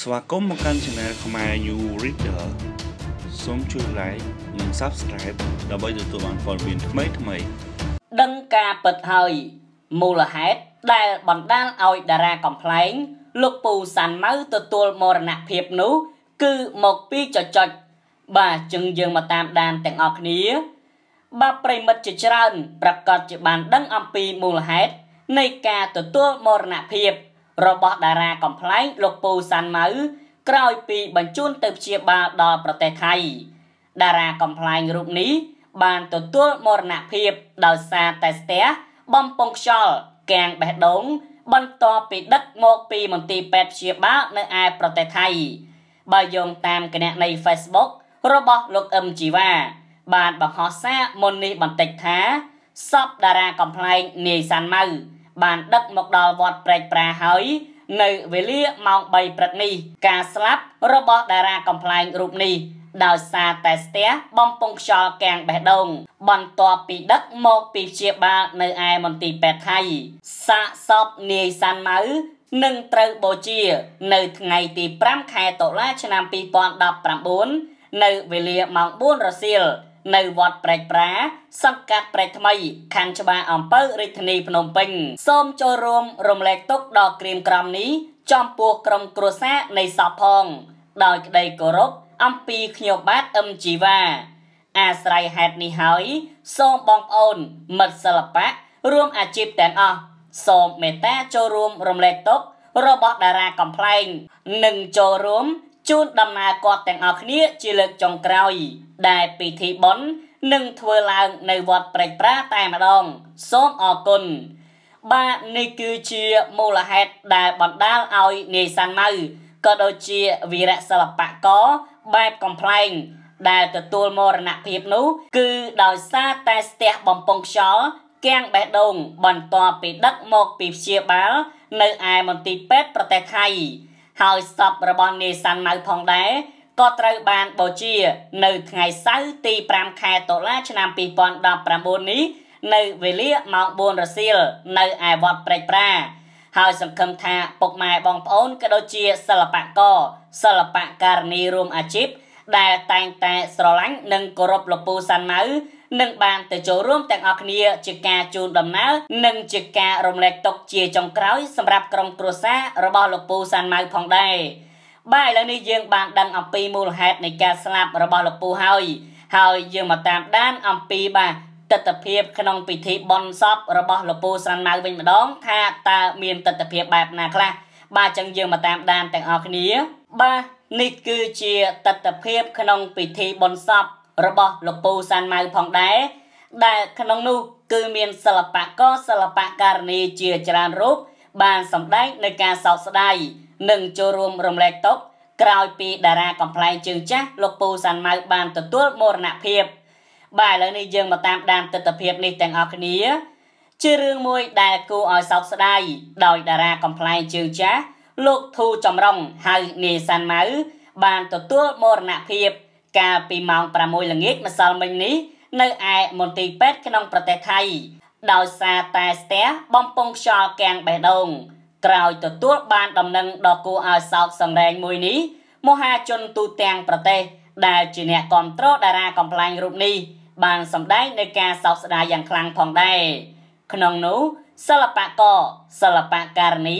ស្វាគមន៍មកកាន់ Channel ខ្មែរ New Reader សូមជួយ Like និង Subscribe ដើម្បីទទួលបានព័ត៌មានថ្មីៗដឹងការពិតហើយមូលហេតុដែលបណ្ដាលឲ្យតារាកំ pl ែងលោកពូសាន់ម៉ៅទទួលមរណភាពនោះ គឺមកពីចចុចបាទចឹងយើងមកតាមដានទាំងអស់គ្នា បាទប្រិមិត្តជាច្រើនប្រកាសជាបានដឹងអំពីមូលហេតុនៃការទទួលមរណភាព របស់តារាកំ pl ែងលោកពូសាន់ម៉ៅក្រោយពីបញ្ជូនទៅព្យាបាលដល់ប្រទេសថៃតារាកំ pl ែងរូបនេះបានទទួលមរណភាពដោយសារតែស្ទះបំពង់ខ្យល់កាំងបេះដូងបន្ទាប់ពីដឹកមកពីមន្ទីរពេទ្យព្យាបាលនៅឯប្រទេសថៃបើយោងតាមគណនី Facebook របស់លោកអឹមជីវ៉ាបានបង្ហោះសារមុននេះបន្តិចថាសពតារាកំ pl ែងនាយសាន់ម៉ៅ បានដឹកមកដល់វត្តព្រែកប្រាហើយនៅវេលាម៉ោង3ព្រឹកនេះការស្លាប់របស់តារាកំ pl ែងរូបនេះដោយសារតែស្ទះបំពង់ខ្យល់កាំងបេះដូងបន្ទាប់ពីដឹកមកពីព្យាបាលនៅឯមន្ទីរពេទ្យថៃសាកសពនាយសាន់ម៉ៅនឹងត្រូវបូជា នៅថ្ងៃទី5ខែតុលាឆ្នាំ2019នៅវេលាម៉ោង4រសៀល នៅវត្តព្រែកប្រាសង្កាត់ព្រែកថ្មីខណ្ឌច្បារអំពៅរាជធានីភ្នំពេញសូមចូលរួមរំលែកទុកដល់ក្រៀមក្រំនេះចំពោះក្រុមគ្រួសារនៃសពផង ដោយក្តីគោរពអំពីខ្ញុំបាទអឹមជីវ៉ាអាស្រ័យហេតុនេះហើយសូមបងប្អូនមិត្តសិល្បៈរួមអាជីពទាំងអស់សូមមេត្តាចូលរួមរំលែកទុករបស់តារាកំ pl ែងនិងចូលរួម ជូនដំណើរគាត់ទាំងអស់គ្នាជាលើកចុងក្រោយ ដែលពិធីបុណ្យនឹងធ្វើឡើងនៅវត្តព្រែកប្រាតែម្ដង សូមអរគុណបាទនេះគឺជាមូលហេតុដែលបណ្ដាលឲ្យនាយសាន់ម៉ៅក៏ដូចជាវីរៈសិល្បករបែបកំ pl ែងដែលទទួលមរណភាពនោះគឺដោយសារតែស្ទះបំពង់ខ្យល់គាំងបេះដូងបន្ទាប់ពីដឹកមកពីព្យាបាល នៅឯមន្ទីរពេទ្យប្រទេសថៃ ហើយសពរបស់នាយសាន់ម៉ៅផងដែរក៏ត្រូវបានបូជា នៅថ្ងៃសៅរ៍ទី5ខែតុលាឆ្នាំ2019នេះនៅវេលាម៉ោង4រសៀលនៅឯវត្តព្រែកប្រា ហើយសង្ឃឹមថាពុកម៉ែបងប្អូនក៏ដូចជាសិល្បករសិល្បករនីរួមអាជីពដែលតែងតែស្រឡាញ់និងគោរពលោកពូសាន់ម៉ៅ នឹងបានទៅចូលរួមទាំងអស់គ្នាជាការជូនដំណើរនិងជាការរំលែកទុកជាចុងក្រោយសម្រាប់ក្រុមគ្រួសាររបស់លោកពូសាន់ម៉ៅផងដែរបាទឥឡូវនេះយើងបានដឹងអំពីមូលហេតុនៃការស្លាប់របស់លោកពូហើយហើយយើងមកតាមដានអំពីបាទទស្សនភាពក្នុងពិធីបុណ្យសពរបស់លោកពូសាន់ម៉ៅវិញម្ដង ថាតើមានទស្សនភាពបែបណាខ្លះបាទចឹងយើងមកតាមដានទាំងអស់គ្នា បាទនេះគឺជាទស្សនភាពក្នុងពិធីបុណ្យសព របស់លោកពូសាន់ម៉ៅផងដែរដែលក្នុងនោះគឺមានសិល្បករសិល្បករនីជាច្រើនរូបបានសម្ដែងនៅការសោកស្ដាយនិងចូលរួមរំលែកទុក្ខក្រោយពីតារាកំ pl ែងជើងចាស់លោកពូសាន់ម៉ៅបានទទួលមរណភាពបាទឥឡូវនេះយើងមកតាមដានទស្សនវិជ្ជានេះទាំងអស់គ្នា ជារឿងមួយដែលគួរឲ្យសោកស្ដាយដោយតារាកំ pl ែងជើងចាស់លោកធូចំរងហៅនេសាន់ម៉ៅបានទទួលមរណភាព កាលពីម៉ោង6ល្ងាចម្សិលមិញនេះនៅឯមន្ទីរពេទ្យក្នុងប្រទេសថៃដោយសារតែស្ទះបំពង់ខ្យល់កាំងបេះដូងក្រោយទទួលបានដំណឹងដ៏គួរឲ្យសោកសង្រេងមួយនេះមហាជនទូទាំងប្រទេសដែលជាអ្នកគ្រប់គ្រងតារាកំ pl ែងរូបនេះបានសម្ដែងនៅការសោកស្ដាយយ៉ាងខ្លាំងផងដែរក្នុងនោះសិល្បករសិល្បករនី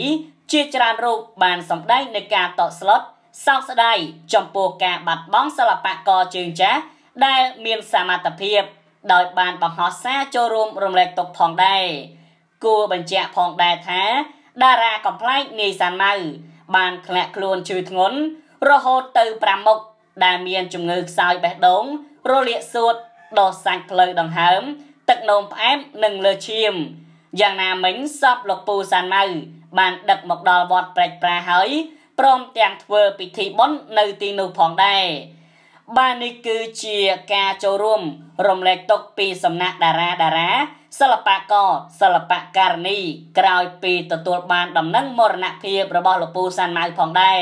ជាច្រើនរូបបានសម្ដែងនៅការតក់ស្លុត សោកស្ដាយចំពោះការបាត់បង់សិល្បករជើងចាស់ដែលមានសមត្ថភាព ដោយបានបង្ហោះសារចូលរួមរំលែកទុកផងដែរគួរបញ្ជាក់ផងដែរថា តារាកំប្លែងនាយសាន់ម៉ៅបានធ្លាក់ខ្លួនឈឺធ្ងន់រហូតទៅ5មុខដែលមានជំងឺខ្សោយបេះដូងរលាកសួតដោះសាច់ផ្លូវដង្ហើម ទឹកនោមផ្អែមនិងលើឈាមយ៉ាងណាមិញសពលោកពូសាន់ម៉ៅបានដឹកមកដល់វត្តព្រែកប្រាហើយ ព្រមទាំងធ្វើពិធីបុណ្យនៅទីនោះផងដែរបាទនេះគឺជាការចូលរួមរំលែកទុកពីសំណាក់តារាតារាសិល្បករសិល្បករនីក្រោយពីទទួលបានដំណឹងមរណភាពរបស់លោកពូសាន់ម៉ៅផងដែរ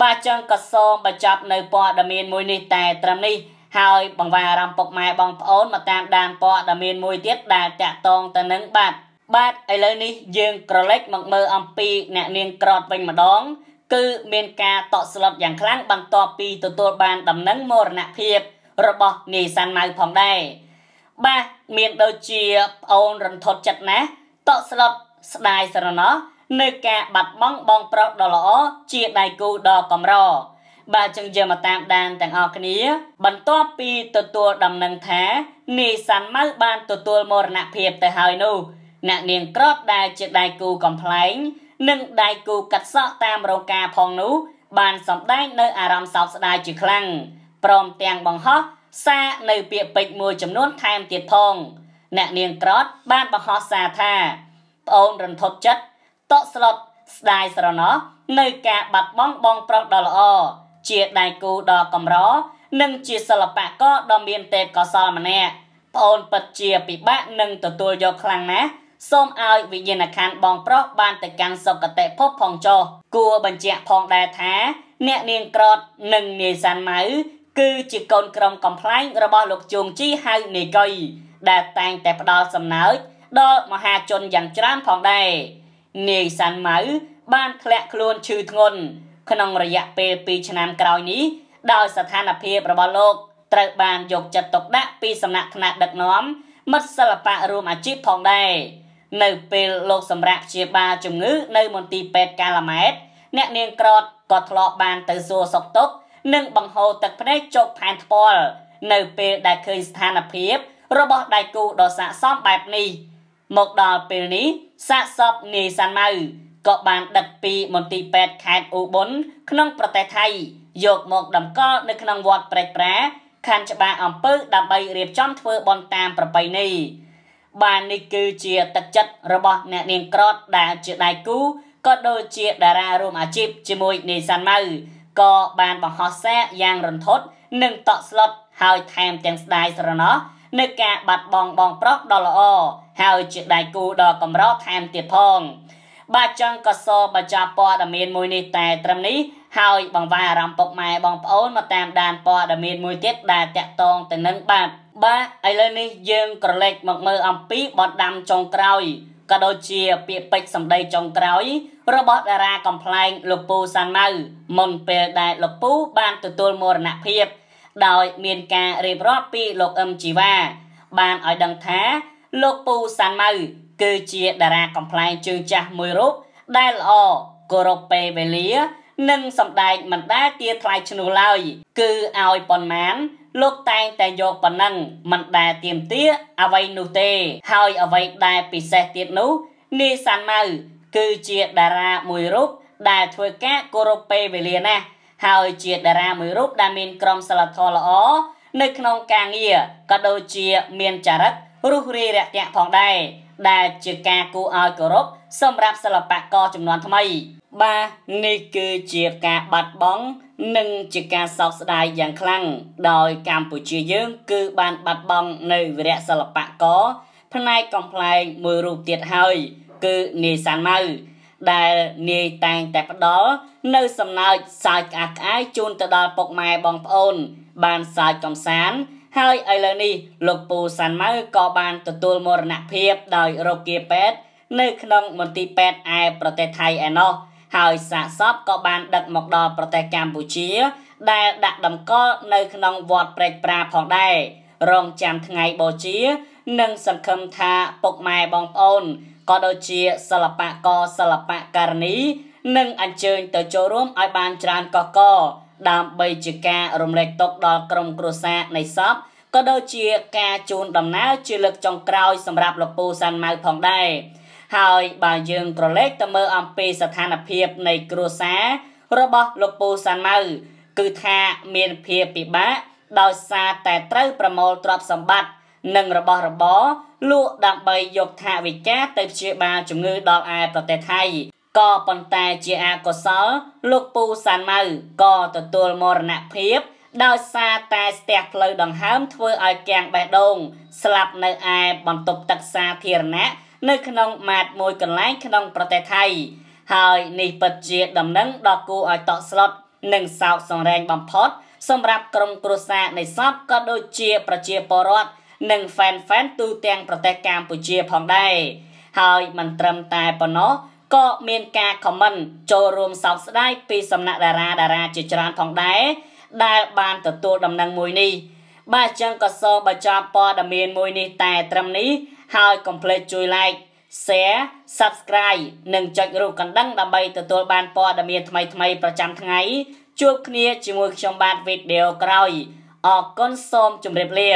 បាទចឹងក៏សូមបញ្ចប់នៅព័ត៌មានមួយនេះតែត្រឹមនេះហើយបង្វែរអារម្មណ៍ពុកម៉ែបងប្អូនមកតាមដានព័ត៌មានមួយទៀតដែលតាក់ទងទៅនឹងបាទបាទឥឡូវនេះយើងក្រឡេកមកមើលអំពីអ្នកនាងក្រតវិញម្ដង គឺមានការតក់ស្លុតយ៉ាងខ្លាំងបន្ទាប់ពីទទួលបានដំណឹងមរណភាពរបស់នាយសាន់ម៉ៅផងដែរបាទមានដូចជាប្អូនរន្ធត់ចិត្តណាស់តក់ស្លុតស្ដាយស្រណោះនៅការបាត់បង់បងប្រុសដ៏ល្អជាដៃគូដ៏កម្របាទចឹងយើងមកតាមដានទាំងអស់គ្នា បន្ទាប់ពីទទួលដំណឹងថានាយសាន់ម៉ៅបានទទួលមរណភាពទៅហើយនោះអ្នកនាងក្រតដែលជាដៃគូកំ pl ែង និងដៃគូកាត់សក់តាមរោងការផងនោះបានសម្ដែងនៅអារម្មណ៍សោកស្ដាយជាខ្លាំងព្រមទាំងបង្ហោះសារនៅពាក្យពេចន៍មួយចំនួនថែមទៀតផងអ្នកនាងក្រតបានបង្ហោះសារថាប្អូនរន្ធត់ចិត្តតក់ស្លុតស្ដាយស្រណោះនៅការបាត់បង់បងប្រុសដ៏ល្អជាដៃគូដ៏កម្រនិងជាសិល្បករដ៏មានទេពកោសល្យម្នាក់ប្អូនពិតជាពិបាកនឹងទទួលយកខ្លាំងណាស់ សូមឲ្យវិញ្ញាណក្ខន្ធបងប្រុសបានទៅកាន់សុគតិភពផងចុះគួរបញ្ជាក់ផងដែរថា អ្នកនាងក្រតនិងនាយសាន់ម៉ៅគឺជាកូនក្រុមកំ pl ែងរបស់លោកជួងជីហៅនេកុយដែលតែងតែផ្ដល់សំណើចដល់មហាជនយ៉ាងច្រើនផងដែរនាយសាន់ម៉ៅបានធ្លាក់ខ្លួនឈឺធ្ងន់ក្នុងរយៈពេល2ឆ្នាំក្រោយនេះដោយស្ថានភាពរបស់លោកត្រូវបានយកចិត្តទុកដាក់ពីសំណាក់ថ្នាក់ដឹកនាំមិត្តសិល្បៈរួមអាជីពផងដែរ នៅពេលលោកសម្រាប់ជាបាលជំងឺនៅមន្ទីរពេទ្យកាឡាម៉ែតអ្នកនាងក្រតក៏ធ្លាប់បានទៅសួរសុខទុក្ខនិងបង្ហូរទឹកភ្នែកជោគផែនថ្ពាល់នៅពេលដែលឃើញស្ថានភាពរបស់ដៃគូដ៏ស័ក្តិសមបែបនេះមកដល់ពេលនេះសាកសពនាយសាន់ម៉ៅក៏បានដឹកពីមន្ទីរពេទ្យខេត្តអ៊ូប៊ុនក្នុងប្រទេសថៃយកមកតម្កល់នៅក្នុងវត្តព្រែកប្រាខណ្ឌច្បារអំពើដើម្បីរៀបចំធ្វើបន់តាមប្រពៃណី បាននេះគឺជាទឹកចិត្តរបស់អ្នកនាងក្រតដែលជាដៃគូក៏ដូចជាតារារួមអាជីពជាមួយនេសានម៉ៅក៏បានបង្ហោះសារយ៉ាងរន្ធត់និងតក់ស្លុតហើយថែមទាំងស្ដាយស្រណោះនៅការបាត់បង់បងប្រុសដ៏ល្អហើយជាដៃគូដ៏កម្រថែមទៀតផងបាទចង់ក៏សបញ្ជាព័ត៌មានមួយនេះតែត្រឹមនេះហើយបង្វែរអារម្មណ៍ពុកម៉ែបងប្អូនមកតាមដានព័ត៌មានមួយទៀតដែលតាក់ទងទៅនឹងបាទ បាទឥឡូវនេះយើងក្រឡេកមកមើលអំពីបទដាំចុងក្រោយក៏ដូចជាពាក្យពេចន៍សម្ដីចុងក្រោយ របស់តារាកំ pl ែងលោកពូសាន់ម៉ៅមុនពេលដែលលោកពូបានទទួលមរណភាព ដោយមានការរៀបរាប់ពីលោកអឹមជីវ៉ាបានឲ្យដឹងថា លោកពូសាន់ម៉ៅគឺជាតារាកំ pl ែងជើងចាស់មួយរូបដែលល្អគោរពពេលវេលា និងសម្ដែងមិនដែលទាថ្លៃឈ្នួលឡើយគឺឲ្យប៉ុន្មានលោកតែងតែយកប៉ុណ្ណឹងមិនដែលទៀមទាអ្វីនោះទេ ហើយអ្វីដែលពិសេសទៀតនោះនីសាន់ម៉ៅគឺជាតារាមួយរូបដែលធ្វើការគោរពពេលវេលាណាស់ហើយជាតារាមួយរូបដែលមានក្រមសីលធម៌ល្អនៅក្នុងការងារក៏ដូចជាមានចរិតរុះរាយរាក់ទាក់ផងដែរដែលជាការគួរឲ្យគោរពសម្រាប់សិល្បករចំនួនថ្មី បាទនេះគឺជាការបាត់បង់និងជាការសោកស្ដាយយ៉ាងខ្លាំងដោយកម្ពុជាយើងគឺបានបាត់បង់នៅវីរៈសិល្បករផ្នែកកំ pl ែងមួយរូបទៀតហើយ គឺនាយសានម៉ៅដែលនាយតែងតែផ្ដល់នៅសំណើចសើចក្អាកក្អាយជូនទៅដល់ពុកម៉ែបងប្អូន បានសើចកំសាន្តហើយឥឡូវនេះលោកពូសាន់ម៉ៅក៏បានទទួលមរណភាពដោយរោគគាពេទ្យនៅក្នុងមន្ទីរពេទ្យឯប្រទេសថៃឯណោះ ហើយសាកសពក៏បានដឹកមកដល់ប្រទេសកម្ពុជា ដែលដាក់តម្កល់នៅក្នុងវត្តព្រែកប្រាផងដែររងចាំថ្ងៃបូជា និងសង្ឃឹមថាពុកម៉ែបងប្អូនក៏ដូចជាសិល្បករសិល្បករនីនឹងអញ្ជើញទៅចូលរួមឲ្យបានច្រើនកកកដើម្បីជាការរំលែកទុកដល់ក្រុមគ្រួសារនៃសពក៏ដូចជាការជូនដំណើរជាលើកចុងក្រោយសម្រាប់លោកពូសាន់ម៉ៅផងដែរ ហើយបើយើងក្រឡេកទៅមើលអំពីស្ថានភាពនៃគ្រួសាររបស់លោកពូសាន់ម៉ៅគឺថាមានភាពពិបាកដោយសារតែត្រូវប្រមូលទ្រព្យសម្បត្តិនិងរបស់របរលក់ដើម្បីយកថវិកាទៅព្យាបាលជំងឺដល់ឯប្រទេសថៃក៏ប៉ុន្តែជាអកុសល លោកពូសានម៉ៅក៏ទទួលមរណភាពដោយសារតែស្ទះផ្លូវដង្ហើមធ្វើឲ្យគាំងបេះដូងស្លាប់នៅឯបន្ទប់ទឹកសាធារណៈ នៅក្នុងម៉ាតមួយកន្លែងក្នុងប្រទេសថៃហើយនេះពិតជាដំណឹងដ៏គួរឲ្យតក់ស្លុតនិងសោកសង្រេងបំផុតសម្រាប់ក្រុមគ្រួសារនៃសពក៏ដូចជាប្រជាពលរដ្ឋនិងហ្វេនហ្វេនទូទាំងប្រទេសកម្ពុជាផងដែរហើយមិនត្រឹមតែប៉ុណ្ណោះក៏មានការខមមិនចូលរួមសោកស្ដាយពីសំណាក់តារាតារាជាច្រើនផងដែរដែលបានទទួលដំណឹងមួយនេះបាទអញ្ចឹងក៏សូមបញ្ចប់ព័ត៌មានមួយនេះតែត្រឹមនេះ ហើយកុំភ្លេចជួយ like share subscribe និងចុចរូបកណ្ដឹងដើម្បីទទួលបានព័ត៌មានថ្មីៗប្រចាំថ្ងៃជួបគ្នាជាមួយខ្ញុំបាទវីដេអូក្រោយអរគុណសូមជម្រាបលា